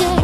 magic.